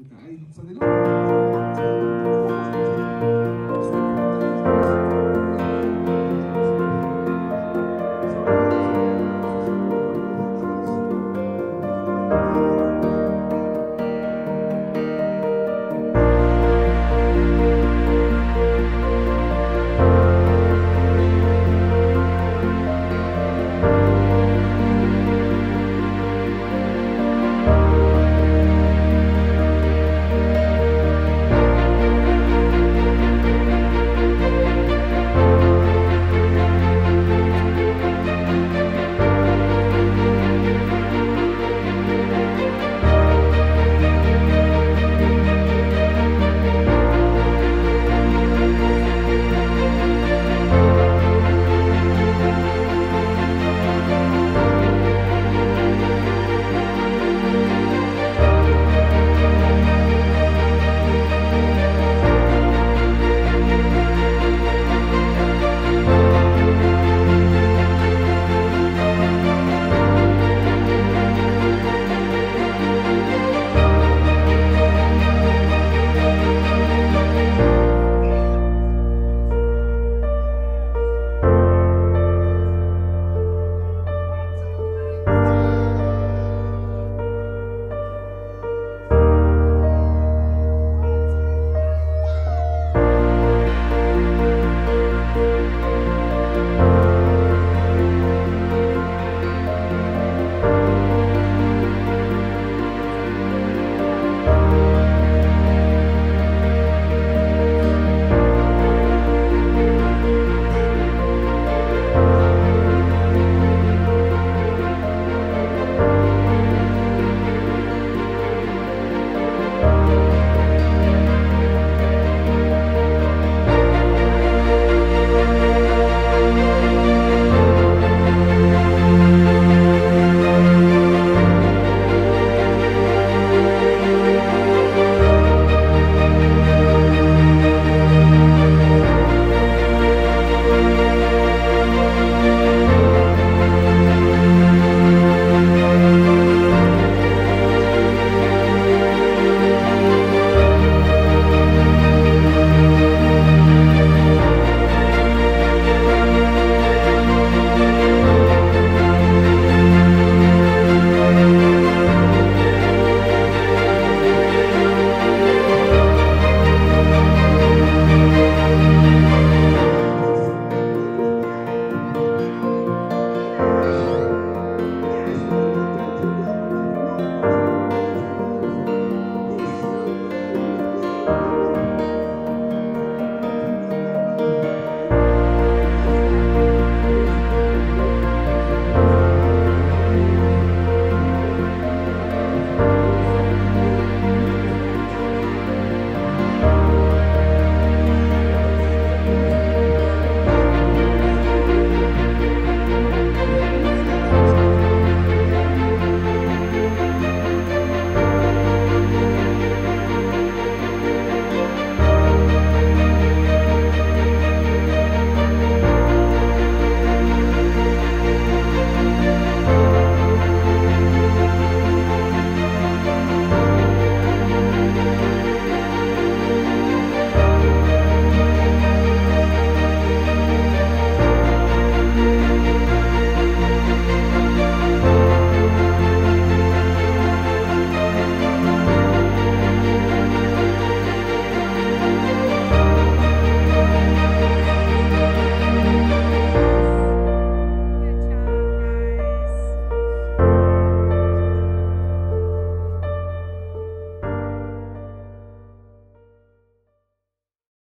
Okay, so they don't.